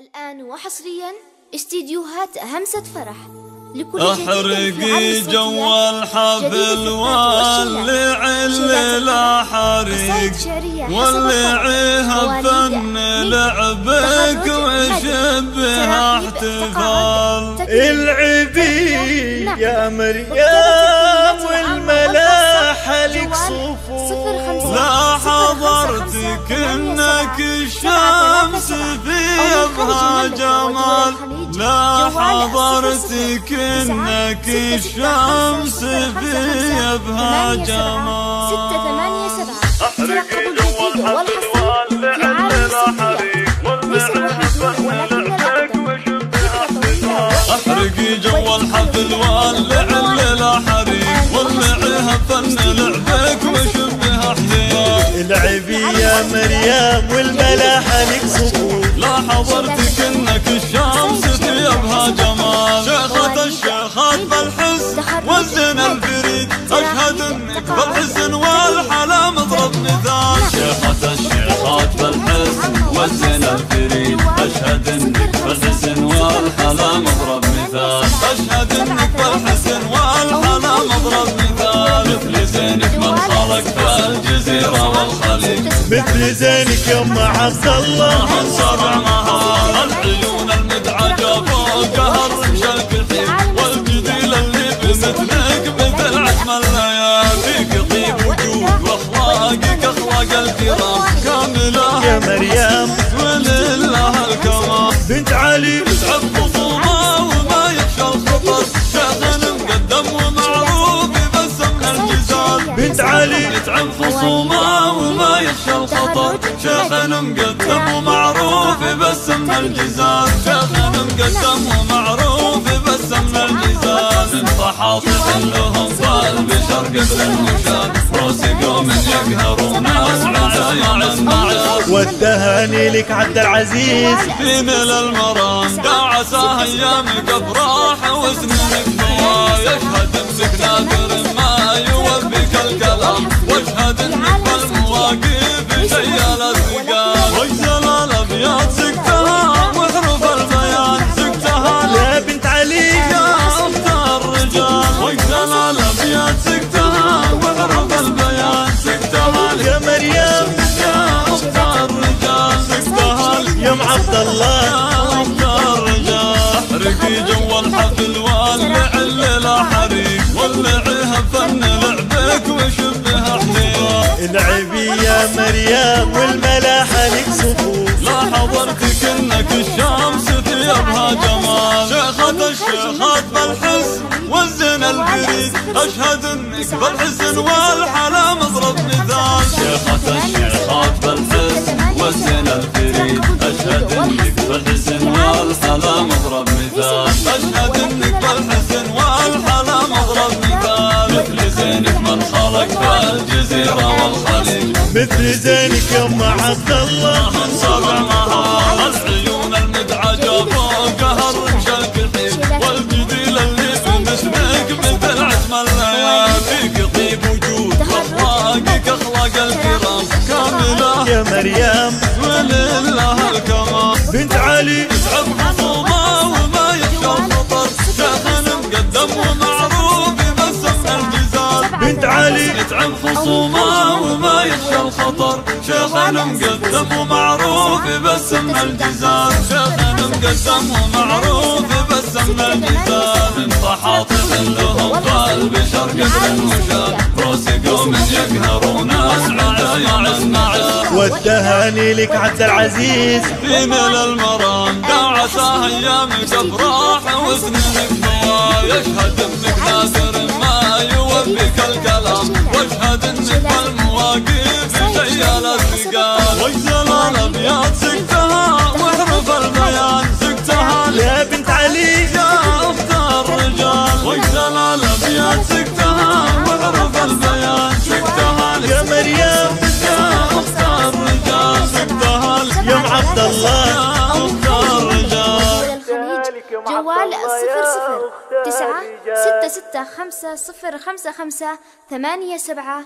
الآن وحصريا استديوهات همسة فرح لكل احرقي جو الحفل واللي لا حريق ولعيها فن لعبك وشبه احتفال. العبي نعم. يا مريم والملاح لك صفوف. لا حضرتك إنك الشمس في ابها جمال. لا حضرتك إنك الشمس في ابها جمال. ستة ثمانية سبعة. احرقي جو الحفل لا حريق احرقي جو الحفل واللعل حريق واللعها فن لعبك وشبه احتيال العبي يا مريم والملاحة لك صفوف لا حضرتك انك الشمس ثيابها جمال شيخة الشيخات بالحس والزن الفريد اشهد انك بالحسن والحلا مضرب مثال شيخة الشيخات بالحس والزن الفريد اشهد انك بالحسن والحلا مضرب مثال اشهد انك بالحسن والحلا مضرب مثال مثل زينك من خلق الجزيرة والخليج مثل زينك يوم عبد الله سبع نهار العيون المدعجة فوقها الرمش الكحيل والجديل اللي بمثلك مثل عجم الليالي طيب وجود واخلاقك اخلاق الكرام كاملة يا مريم. ولله الكرام. بنت علي. يتعب خصومه وما يخشى الخطر شيخ مقدم ومعروف بسم الجزال بنت علي يتعب خصومه وما يخشى الخطر مقدم ومعروف بسم الجزال شيخ مقدم ومعروف بسم الجزال فحاطط لهم قلب شرق قبل المشاد روس قوم يقهرون اسعى يا والتهاني لك عبد العزيز. في مل المرام دعساه ايامك افراح وسنينك يشهد انك نادر ما يوفيك الكلام. واشهد انك بالمواقف شيال الثقال وجزل الأبيات سكتها وحروف البيان سكتها يا بنت علي. يا اخت الرجال. وجزل الأبيات سكتها عبد الله احرقي جو الحفل واللعل لا حريق ولعها فن لعبك وشبه احتيال العبي يا مريم والملاحة لك صفوف لا حضرتك إنك الشمس ثيابها جمال. شيخة الشيخات بالحس والزين الفريد أشهد إنك بالحسن والحلا مضرب مثال. شيخة الشيخات والزين الفريد أشهد إنك بالحسن والحلا مضرب مثال. أشهد إنك بالحسن والحلا مضرب مثال. مثل زينك من خلق الجزيرة والخليج. مثل زينك يوم عبد الله. من سبع نهار العيون المدعجة فوقها الرمش الكحيل والجديل اللي بمثلك مثل عزم الليالي كاملة يا مريم. ولله الكرام بنت علي. يتعب خصومه وما يخشى الخطر شيخ مقدم ومعروف بسم الجزال بنت علي. يتعب خصومة وما يخشى الخطر. شيخنا مقدم ومعروف بسم الجزال شيخنا مقدم ومعروف بسم الجزال فحاطط لهم قلب شرق المشاد روس قوم والتهاني لك عبد العزيز. في مل المرام دعساه ايامك افراح وسنينك نوا يشهد إنك نادر ما يوفيك الكلام. واشهد إنك بالمواقف شيال الثقال. وجزل الابيات سكتها وحروف البيان سكتها يا بنت علي. يا اخت الرجال. وجزل الابيات سكتها جوال صفر صفر تسعة ستة ستة خمسة صفر خمسة خمسة ثمانية سبعة